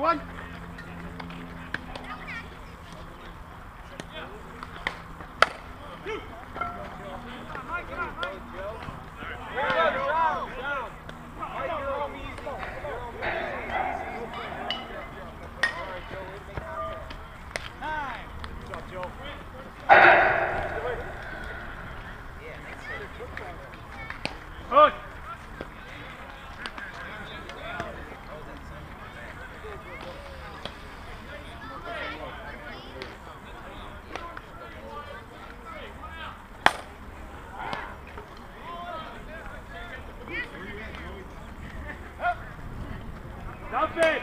Two one. Good. Duffy!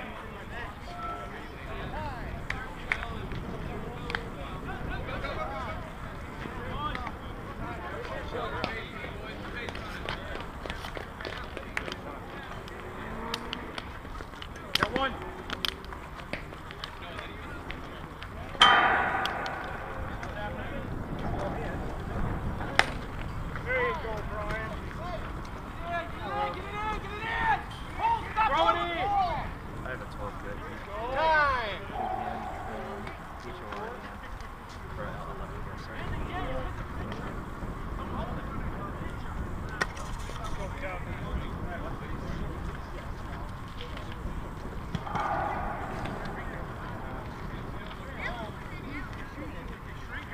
Got one. There you go, Brian. Throw it in. I have a 12 good. Time. Teacher one. For 11 years, sorry. Ball. Ball. Two one. Strike.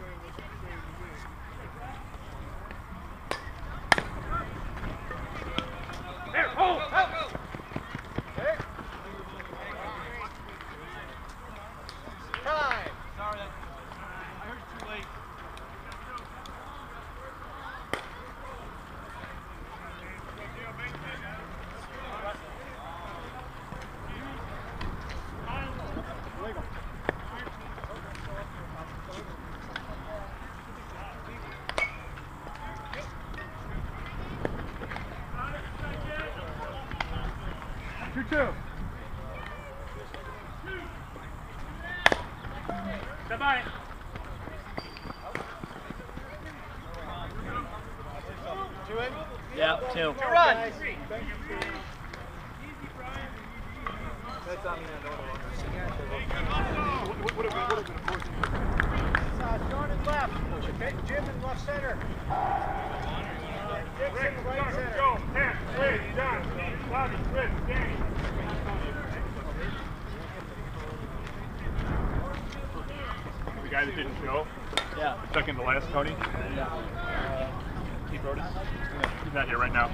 Two two. Step by. Two in. Yeah, two. Two run. That's on me, What, what, what have we, what have we been forcing? Uh, Jordan left, Jim in left center. Dixon right center. Go, Pat, Ray, John, Bobby, Chris, Danny. Guy that didn't show, Yeah. second to last, Tony, Yeah. Uh, wrote us. He's not here right now.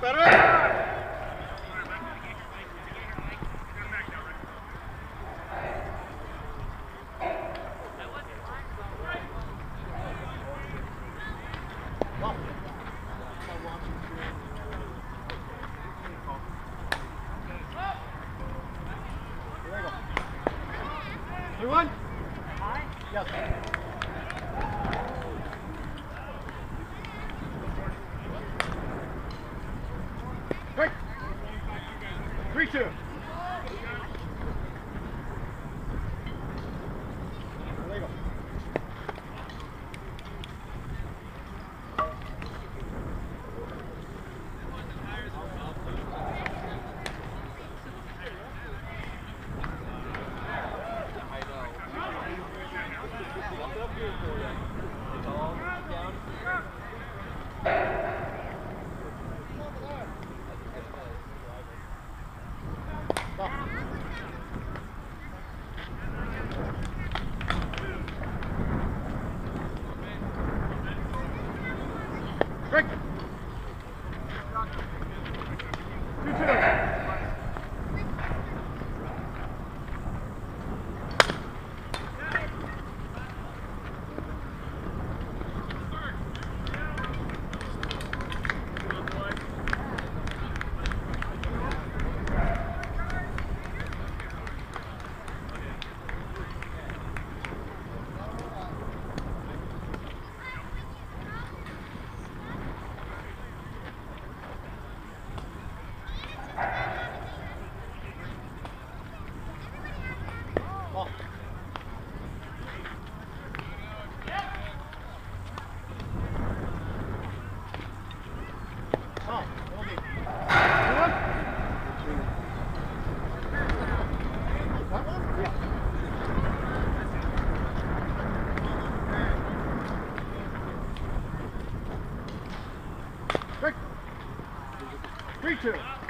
caralho! too. Three two.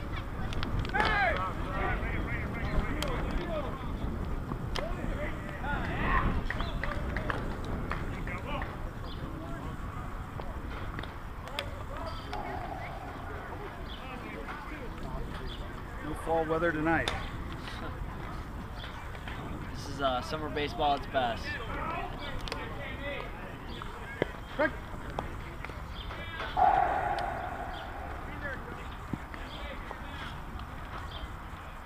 weather tonight. This is uh, summer baseball at its best.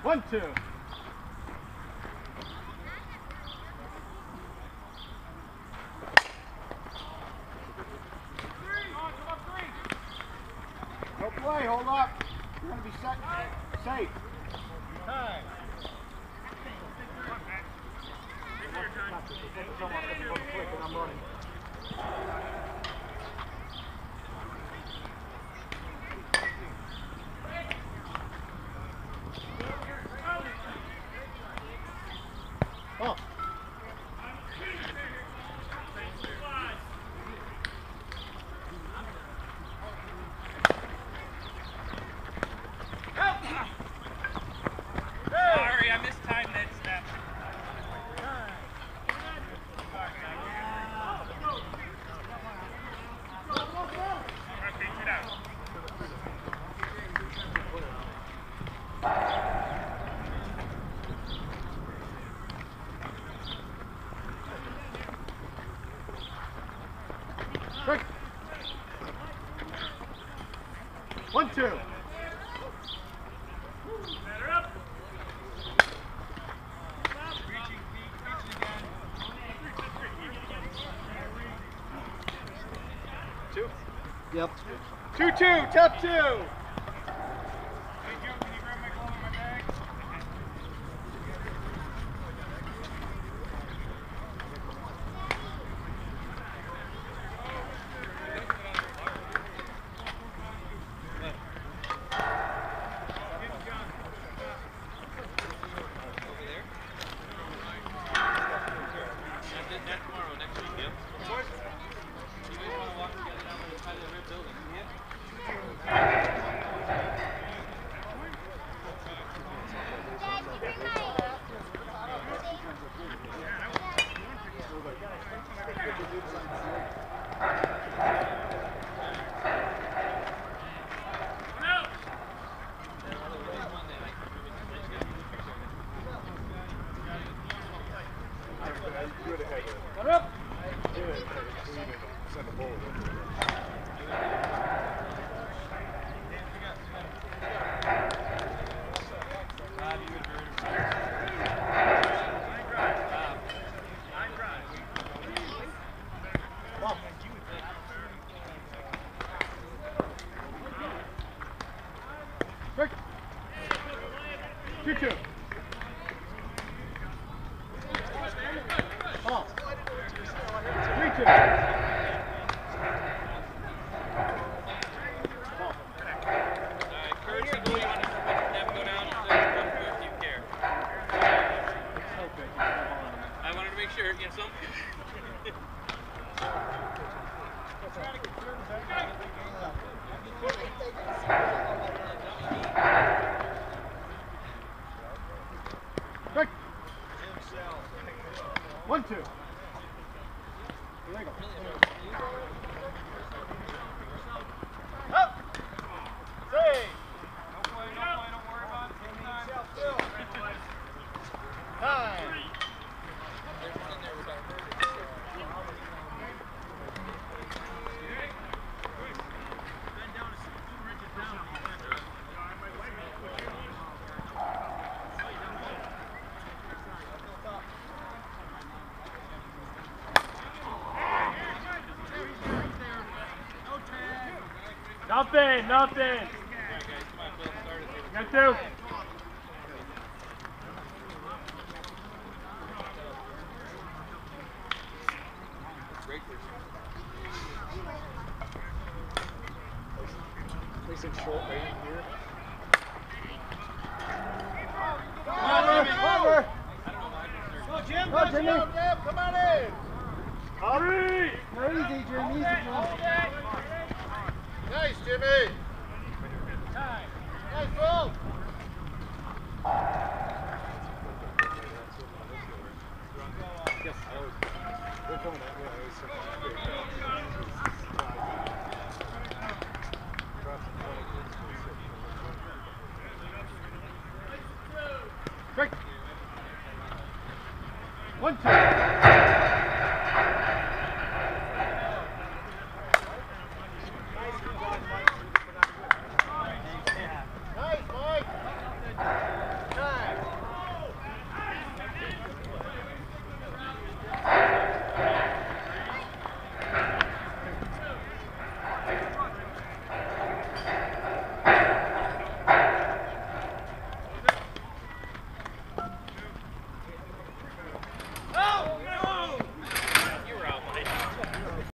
One, two. Someone, everyone quick and I'm. Yep. Two, two, top two. You know, some. Quick. You go. Up. Three. Nine. Nothing, nothing. Got two. Cover.